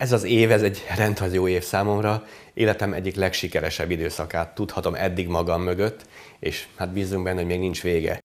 Ez az év, ez egy rendhagyó év számomra. Életem egyik legsikeresebb időszakát tudhatom eddig magam mögött, és hát bízunk benne, hogy még nincs vége.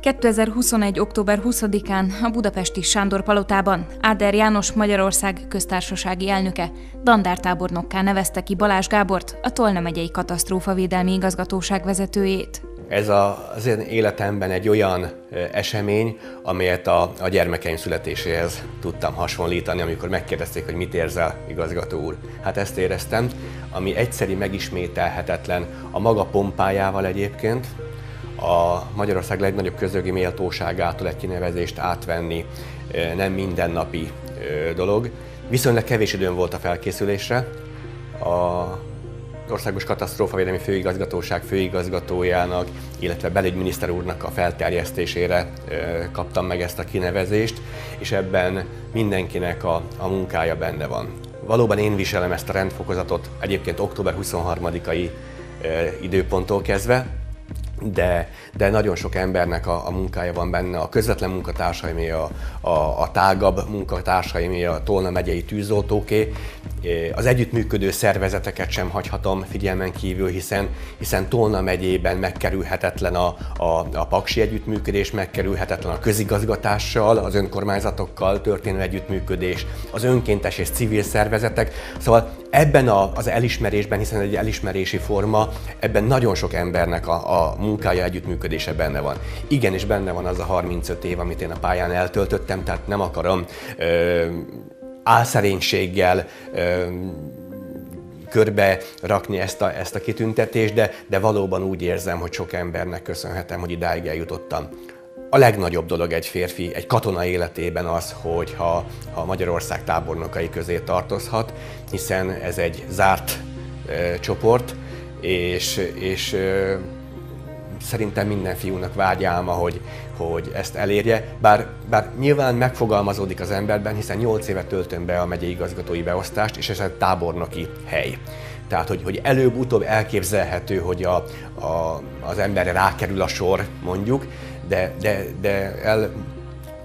2021. október 20-án a budapesti Sándor Palotában Áder János Magyarország köztársasági elnöke dandártábornokká nevezte ki Balázs Gábort, a Tolna megyei katasztrófavédelmi igazgatóság vezetőjét. Ez a, az én életemben egy olyan esemény, amelyet a, a gyermekeim születéséhez tudtam hasonlítani, amikor megkérdezték, hogy mit érzel, igazgató úr. Hát ezt éreztem, ami egyszeri megismételhetetlen a maga pompájával egyébként, a Magyarország legnagyobb közögi méltóságától egy kinevezést átvenni nem mindennapi dolog. Viszonylag kevés időm volt a felkészülésre. A Országos Katasztrófavédelmi Főigazgatóság főigazgatójának, illetve belügyminiszter úrnak a felterjesztésére kaptam meg ezt a kinevezést, és ebben mindenkinek a, a munkája benne van. Valóban én viselem ezt a rendfokozatot egyébként október 23-ai időponttól kezdve, de, de nagyon sok embernek a, a munkája van benne, a közvetlen munkatársaimé, a, a, a tágabb munkatársaimé, a Tolna megyei tűzoltóké. Az együttműködő szervezeteket sem hagyhatom figyelmen kívül, hiszen, hiszen Tolna megyében megkerülhetetlen a, a, a paksi együttműködés, megkerülhetetlen a közigazgatással, az önkormányzatokkal történő együttműködés, az önkéntes és civil szervezetek. Szóval ebben a, az elismerésben, hiszen egy elismerési forma, ebben nagyon sok embernek a, a munkája, együttműködése benne van. Igenis benne van az a 35 év, amit én a pályán eltöltöttem, tehát nem akarom ö, álszerénységgel körbe rakni ezt a, ezt a kitüntetést, de, de valóban úgy érzem, hogy sok embernek köszönhetem, hogy idáig eljutottam. A legnagyobb dolog egy férfi, egy katona életében az, hogy ha, ha Magyarország tábornokai közé tartozhat, hiszen ez egy zárt ö, csoport, és, és ö, szerintem minden fiúnak vágyálma, hogy, hogy ezt elérje, bár, bár nyilván megfogalmazódik az emberben, hiszen 8 évet töltöm be a megyei igazgatói beosztást, és ez egy tábornoki hely. Tehát, hogy, hogy előbb-utóbb elképzelhető, hogy a, a, az emberre rákerül a sor, mondjuk, de, de, de el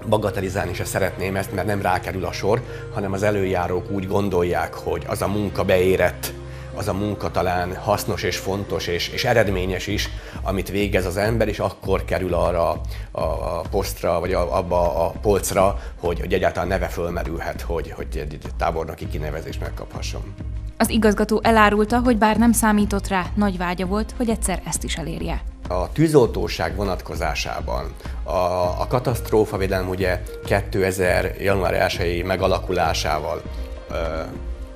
bagatelizálni se szeretném ezt, mert nem rákerül a sor, hanem az előjárók úgy gondolják, hogy az a munka beérett, az a munka talán hasznos és fontos és, és eredményes is, amit végez az ember, és akkor kerül arra a, a posztra, vagy a, abba a polcra, hogy, hogy egyáltalán neve fölmerülhet, hogy, hogy egy tábornoki kinevezést megkaphasson. Az igazgató elárulta, hogy bár nem számított rá, nagy vágya volt, hogy egyszer ezt is elérje. A tűzoltóság vonatkozásában a, a katasztrófavédelem ugye 2000. január 1 megalakulásával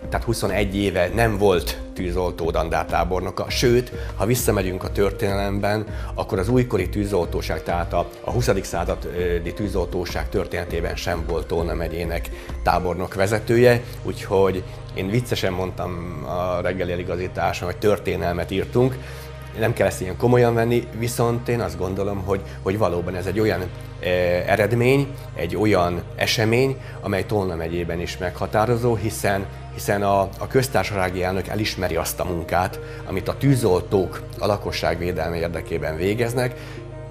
tehát 21 éve nem volt tűzoltó dandártábornoka, sőt, ha visszamegyünk a történelemben, akkor az újkori tűzoltóság, tehát a, a 20. századi tűzoltóság történetében sem volt Tolna megyének tábornok vezetője, úgyhogy én viccesen mondtam a reggeli eligazításon, hogy történelmet írtunk, nem kell ezt ilyen komolyan venni, viszont én azt gondolom, hogy, hogy valóban ez egy olyan e, eredmény, egy olyan esemény, amely Tolna megyében is meghatározó, hiszen hiszen a, a köztársasági elnök elismeri azt a munkát, amit a tűzoltók a lakosság védelme érdekében végeznek,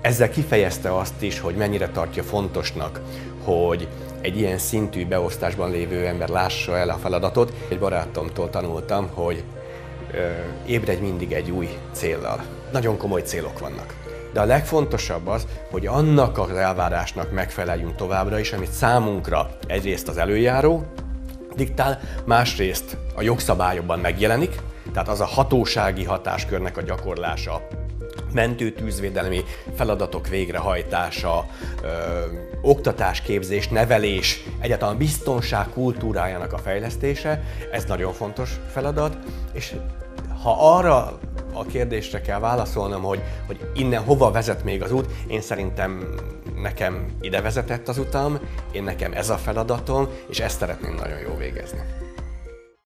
ezzel kifejezte azt is, hogy mennyire tartja fontosnak, hogy egy ilyen szintű beosztásban lévő ember lássa el a feladatot. Egy barátomtól tanultam, hogy ébredj mindig egy új céllal. Nagyon komoly célok vannak. De a legfontosabb az, hogy annak az elvárásnak megfeleljünk továbbra is, amit számunkra egyrészt az előjáró diktál, másrészt a jogszabályokban megjelenik, tehát az a hatósági hatáskörnek a gyakorlása, mentő tűzvédelmi feladatok végrehajtása, ö, oktatás, képzés, nevelés, egyáltalán biztonság kultúrájának a fejlesztése, ez nagyon fontos feladat, és ha arra a kérdésre kell válaszolnom, hogy, hogy innen hova vezet még az út, én szerintem nekem ide vezetett az utam, én nekem ez a feladatom, és ezt szeretném nagyon jó végezni.